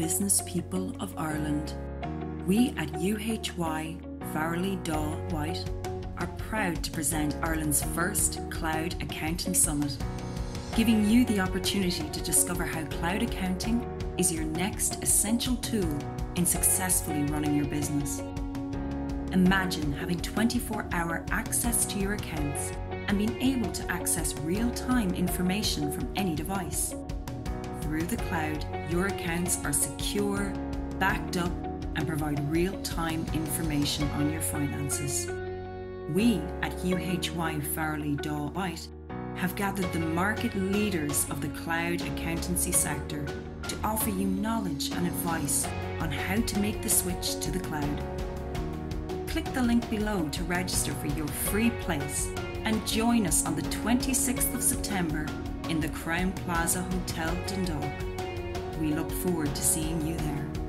business people of Ireland. We at UHY Farrelly Dawe White are proud to present Ireland's first Cloud Accounting Summit, giving you the opportunity to discover how cloud accounting is your next essential tool in successfully running your business. Imagine having 24 hour access to your accounts and being able to access real time information from any device. Through the cloud, your accounts are secure, backed up, and provide real time information on your finances. We at UHY Farrelly Dawe White have gathered the market leaders of the cloud accountancy sector to offer you knowledge and advice on how to make the switch to the cloud. Click the link below to register for your free place and join us on the 26th of September in the Crowne Plaza Hotel Dundalk. We look forward to seeing you there.